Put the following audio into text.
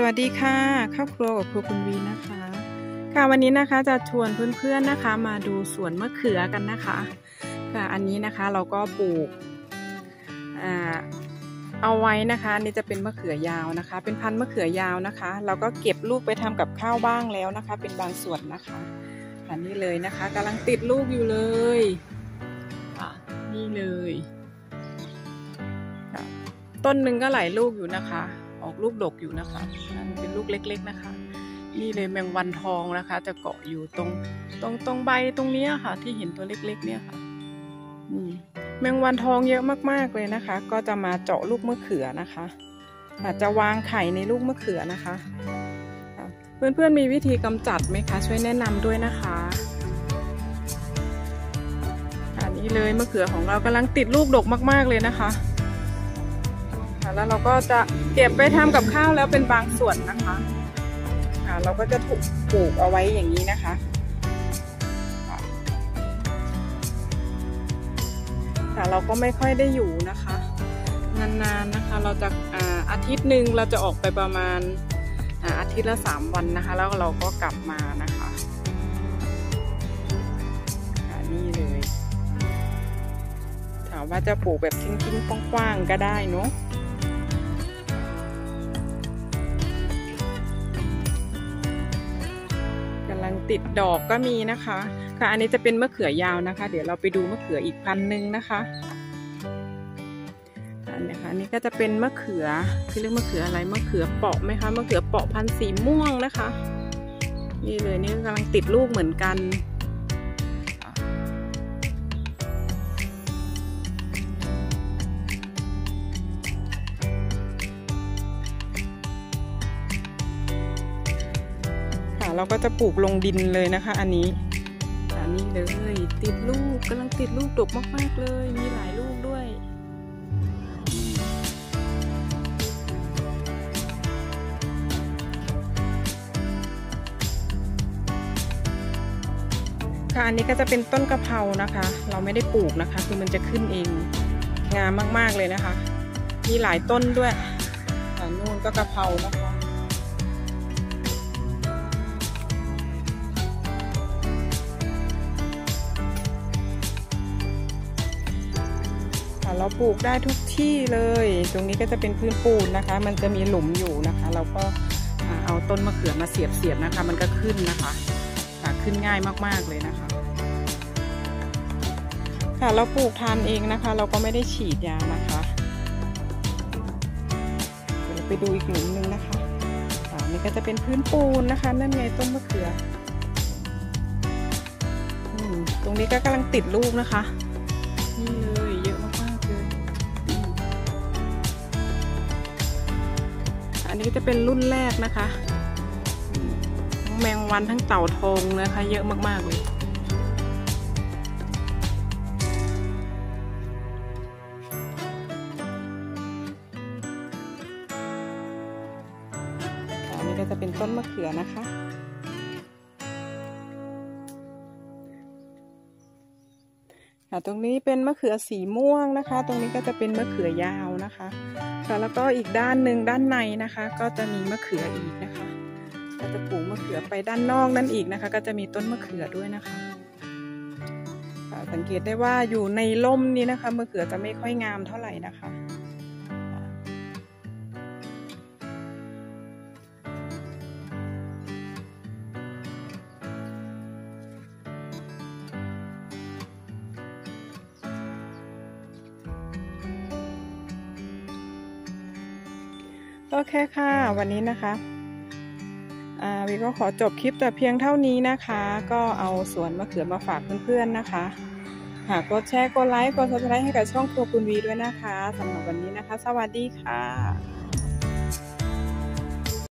สวัสดีค่ะครอบครัวกับครูคุณวีนะคะ ค่ะวันนี้นะคะจะชวนเพื่อนๆนะคะ มาดูสวนมะเขือกันนะคะค่ะอันนี้นะคะเราก็ปลูกเอาไว้นะคะนี่จะเป็นมะเขือยาวนะคะ เป็นพันธุ์มะเขือยาวนะคะ เราก็เก็บลูกไปทำกับข้าวบ้างแล้วนะคะ เป็นบางส่วนนะคะอันนี้เลยนะคะกำลังติดลูกอยู่เลยค่ะนี่เลยต้นหนึ่งก็หลายลูกอยู่นะคะ ออกลูกดกอยู่นะคะอันเป็นลูกเล็ก ๆนะคะ นี่เลยแมงวันทองนะคะ จะเกาะอยู่ตรงตรงตรงใบตรงนี้ค่ะ ที่เห็นตัวเล็ก ๆ เนี่ยค่ะนี่แมงวันทองเยอะมากๆเลยนะคะ ก็จะมาเจาะลูกมะเขือนะคะอาจจะวางไข่ในลูกมะเขือนะคะ เพื่อนๆมีวิธีกำจัดไหมคะ ช่วยแนะนำด้วยนะคะอันนี้เลยมะเขือของเรากำลังติดลูกดกมาก ๆเลยนะคะ แล้วเราก็จะเก็บไปทำกับข้าวแล้วเป็นบางส่วนนะคะเราก็จะถูกปลูกเอาไว้อย่างนี้นะคะค่ะเราก็ไม่ค่อยได้อยู่นะคะ นานๆนะคะเราจะอาอาทิตย์หนึ่งเราจะออกไปประมาณอาทิตย์ละสามวันนะคะ แล้วเราก็กลับมานะคะนี่เลย ถามว่าจะปลูกแบบทิ้งๆกว้างๆก็ได้เนาะ ติดดอกก็มีนะคะ ค่ะ อันนี้จะเป็นมะเขือยาวนะคะ เดี๋ยวเราไปดูมะเขืออีกพันหนึ่งนะคะอันนี้ค่ะนี่ก็จะเป็นมะเขือคือเรียกมะเขืออะไรมะเขือเปาะไหมคะมะเขือเปาะพันธุ์สีม่วงนะคะ นี่เลยนี่กำลังติดลูกเหมือนกัน เราก็จะปลูกลงดินเลยนะคะ อันนี้อันนี้เลยติดลูกกำลังติดลูกดกมากๆเลย มีหลายลูกด้วยค่ะอันนี้ก็จะเป็นต้นกะเพรานะคะ เราไม่ได้ปลูกนะคะ คือมันจะขึ้นเองงามมากๆเลยนะคะ มีหลายต้นด้วยนู่นก็กะเพรานะคะ ปลูกได้ทุกที่เลย ตรงนี้ก็จะเป็นพื้นปูนนะคะ มันจะมีหลุมอยู่นะคะ เราก็เอาต้นมะเขือมาเสียบเสียบนะคะ มันก็ขึ้นนะคะขึ้นง่ายมากๆเลยนะคะ ค่ะเราปลูกทานเองนะคะ เราก็ไม่ได้ฉีดยานะคะเดี๋ยวไปดูอีกหลุมนึ่งนะคะอันนี้ก็จะเป็นพื้นปูนนะคะ นั่นไงต้นมะเขือตรงนี้ก็กำลังติดลูกนะคะ อันนี้จะเป็นรุ่นแรกนะคะแมงวันทั้งเต่าทองนะคะ เยอะมากๆเลยอันนี้ก็จะเป็นต้นมะเขือนะคะ ค่ะตรงนี้เป็นมะเขือสีม่วงนะคะ ตรงนี้ก็จะเป็นมะเขือยาวนะคะค่ะแล้วก็อีกด้านหนึ่งด้านในนะคะ ก็จะมีมะเขืออีกนะคะ ก็จะปลูกมะเขือไปด้านนอกนั่นอีกนะคะ ก็จะมีต้นมะเขือด้วยนะคะสังเกตได้ว่าอยู่ในร่มนี้นะคะมะเขือจะไม่ค่อยงามเท่าไหร่นะคะ โอเคค่ะ วันนี้นะคะวีก็ขอจบคลิปแต่เพียงเท่านี้นะคะ ก็เอาสวนมะเขือมาฝากเพื่อนๆนะคะ หากกดแชร์กดไลค์กด subscribe ให้กับช่องครัวคุณวีด้วยนะคะสำหรับวันนี้นะคะ สวัสดีค่ะ